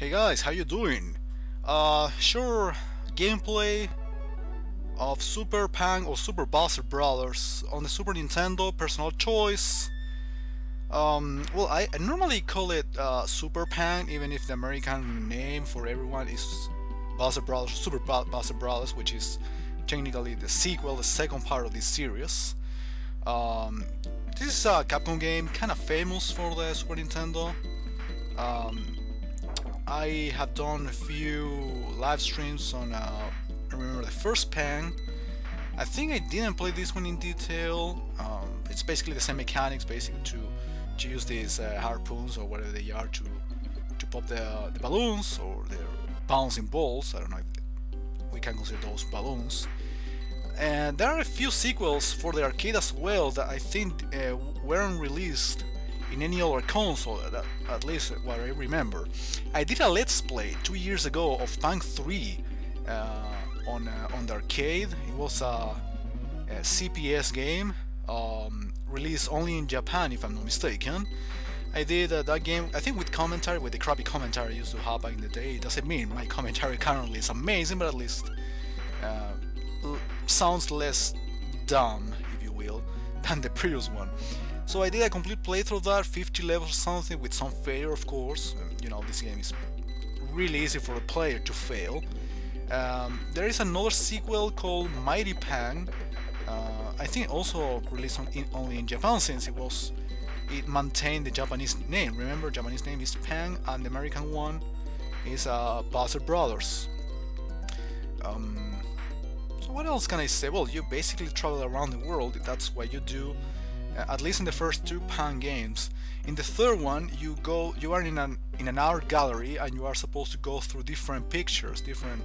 Hey guys, how you doing? Uh, sure, gameplay of Super Pang or Super Buster Brothers on the Super Nintendo, personal choice. Um, well, I, I normally call it uh, Super Pang, even if the American name for everyone is Buster Brothers, Super Buster Brothers, which is technically the sequel, the second part of this series. Um, this is a Capcom game, kind of famous for the Super Nintendo. Um, I have done a few live streams on, uh, I remember the first Pang. I think I didn't play this one in detail. Um, it's basically the same mechanics, basically to, to use these uh, harpoons or whatever they are to to pop the, uh, the balloons or the bouncing balls. I don't know if we can consider those balloons. And there are a few sequels for the arcade as well that I think uh, weren't released in any other console, that, at least what I remember. I did a let's play two years ago of Pang 3 uh, on, uh, on the arcade. It was a, a CPS game, um, released only in Japan if I'm not mistaken. I did uh, that game, I think with commentary, with the crappy commentary I used to have back in the day. It doesn't mean my commentary currently is amazing, but at least uh, sounds less dumb, if you will, than the previous one. So I did a complete playthrough that, 50 levels or something, with some failure of course. You know, this game is really easy for a player to fail. Um, there is another sequel called Mighty Pang. Uh, I think also released on in, only in Japan since it was it maintained the Japanese name. Remember, Japanese name is Pang, and the American one is uh, Buster Brothers. Um, so what else can I say? Well, you basically travel around the world. That's what you do. At least in the first two Pang games. In the third one, you go, you are in an in an art gallery, and you are supposed to go through different pictures, different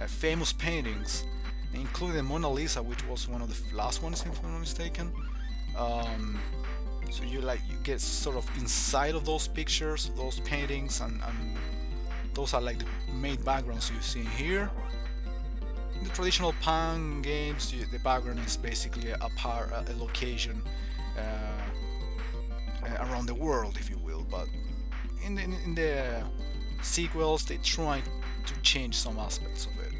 uh, famous paintings, including the Mona Lisa, which was one of the last ones, if I'm not mistaken. Um, so you like you get sort of inside of those pictures, those paintings, and, and those are like the main backgrounds you see here. In the traditional Pang games, you, the background is basically a part, a location Uh, uh, around the world, if you will. But in the, in the sequels, they try to change some aspects of it.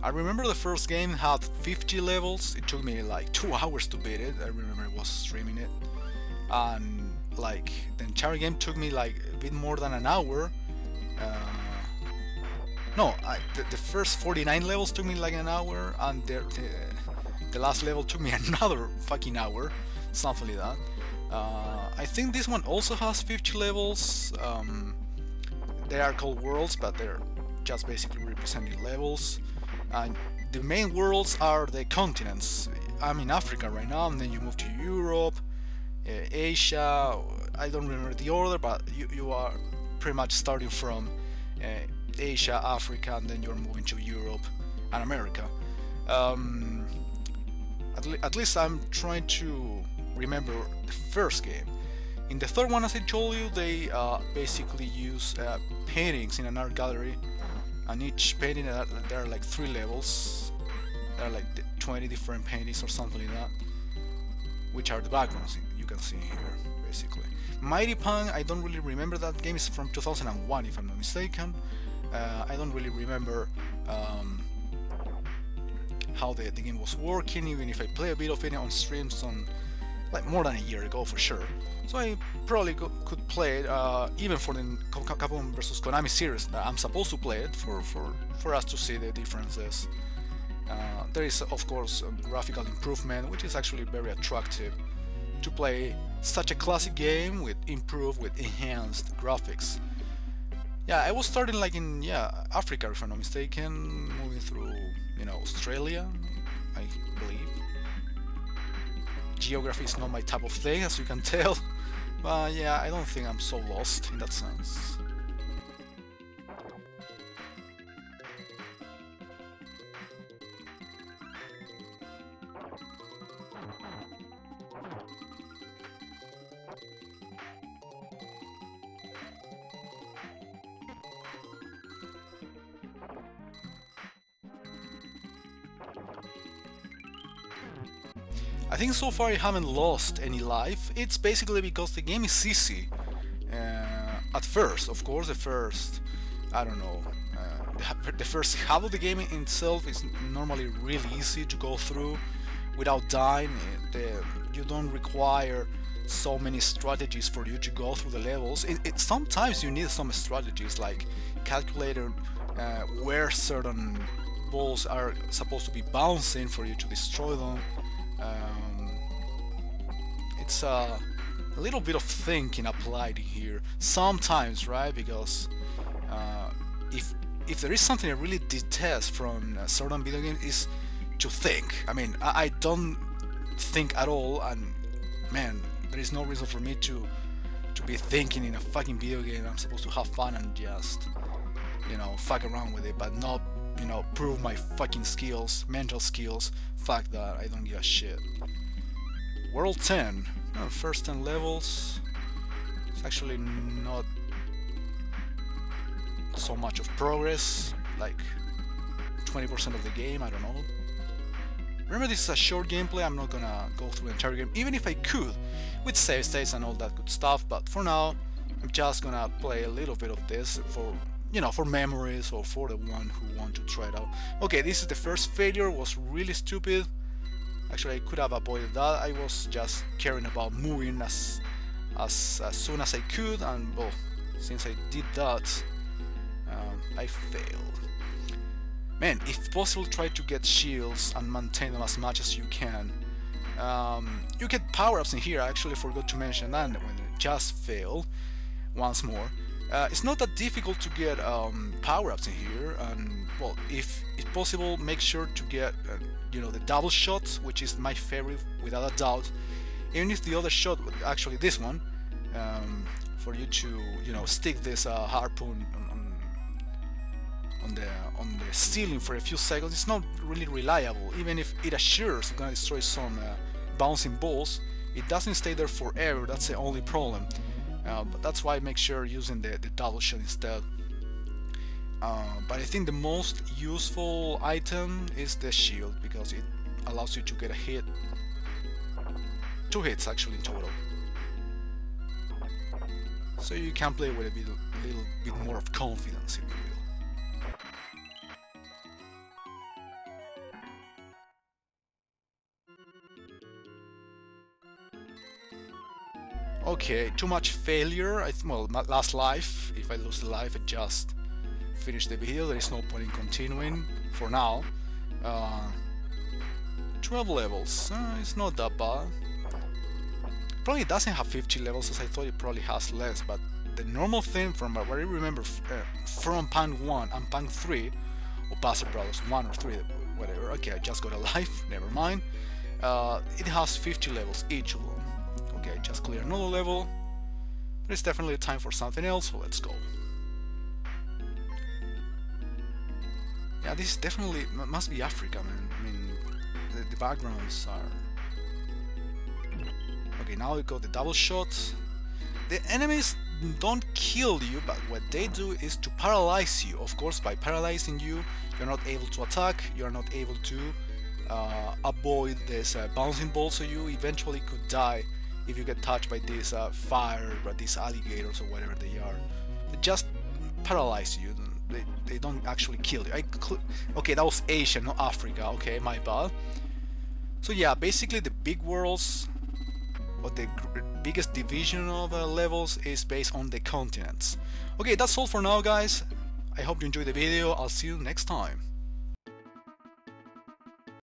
I remember the first game had 50 levels, it took me like 2 hours to beat it, I remember I was streaming it. And like, the entire game took me like a bit more than an hour. Uh, no, I, the, the, first 49 levels took me like an hour, and the, the, the, last level took me another fucking hour, something like that. Uh, I think this one also has 50 levels. Um, they are called worlds, but they're just basically representing levels. And the main worlds are the continents. I'm in Africa right now, and then you move to Europe, Asia. I don't remember the order, but you, you are pretty much starting from uh, Asia, Africa, and then you're moving to Europe and America. Um, at, le at least I'm trying to remember the first game. In the third one, as I told you, they uh, basically use uh, paintings in an art gallery and each painting uh, there are like three levels there are like 20 different paintings or something like that which are the backgrounds can see here basically Mighty Pang I don't really remember that game is from 2001 if I'm not mistaken uh, I don't really remember um, how the, the game was working even if I play a bit of it on streams on like more than a year ago for sure. So I probably could play it uh, even for the Capcom vs Konami series. That I'm supposed to play it for, for, for us to see the differences. Uh, there is of course graphical improvement which is actually very attractive to play such a classic game with improved, with enhanced graphics. Yeah, I was starting like in yeah Africa if I'm not mistaken, moving through you know Australia, I believe geography is not my type of thing, as you can tell. But yeah, I don't think I'm so lost in that sense. I think so far I haven't lost any life. It's basically because the game is easy. Uh, at first, of course, the first, I don't know, uh, the first half of the game itself is normally really easy to go through without dying. You don't require so many strategies for you to go through the levels. It, it, sometimes you need some strategies like calculating uh, where certain balls are supposed to be bouncing for you to destroy them. Um, it's a, a, little bit of thinking applied here sometimes, right? Because uh, if if there is something I really detest from certain video game is to think. I mean, I, I don't think at all, and man, there is no reason for me to to be thinking in a fucking video game. I'm supposed to have fun and just you know fuck around with it, but not you know, prove my fucking skills, mental skills. Fuck that, I don't give a shit. World 10. Oh, first 10 levels. It's actually not so much of progress, like 20% of the game, I don't know. Remember this is a short gameplay, I'm not gonna go through the entire game, even if I could, with save states and all that good stuff, but for now, I'm just gonna play a little bit of this for you know, for memories or for the one who want to try it out. Okay, this is the first failure, was really stupid. Actually, I could have avoided that. I was just caring about moving as, as, as soon as I could, and well, since I did that, um, I failed. Man, if possible, try to get shields and maintain them as much as you can. Um, you get power-ups in here, I actually forgot to mention that when I just failed once more. Uh, it's not that difficult to get um, power-ups in here, and well, if, if possible, make sure to get, uh, you know, the double shot, which is my favorite without a doubt. Even if the other shot, actually this one, um, for you to, you know, stick this uh, harpoon on, on, on, the on the ceiling for a few seconds, it's not really reliable. Even if it assures it's gonna destroy some uh, bouncing balls, it doesn't stay there forever. That's the only problem. Uh, but that's why I make sure using the, the double shot instead. Uh, but I think the most useful item is the shield because it allows you to get a hit. Two hits actually in total. So you can play with a bit, little bit more of confidence Okay, too much failure. I well, last life. If I lose the life, I just finish the video. There is no point in continuing for now. Uh, 12 levels. Uh, it's not that bad. Probably doesn't have 50 levels as I thought it probably has less, but the normal thing from what I remember uh, from Pang 1 and Pang 3, or Buster Brothers 1 or 3, whatever. Okay, I just got a life, never mind. Uh, it has 50 levels each of them. Okay, just clear another level. But it's definitely time for something else, so let's go. Yeah, this definitely must be Africa, man. I mean, the, the backgrounds are... Okay, now we got the double shot. The enemies don't kill you, but what they do is to paralyze you. Of course, by paralyzing you, you're not able to attack, you're not able to uh, avoid this uh, bouncing ball, so you eventually could die if you get touched by this uh, fire, by these alligators or whatever they are. They just paralyze you. They, they don't actually kill you. I okay, that was Asia, not Africa. Okay, my bad. So yeah, basically the big worlds, or the biggest division of uh, levels is based on the continents. Okay, that's all for now, guys. I hope you enjoyed the video. I'll see you next time.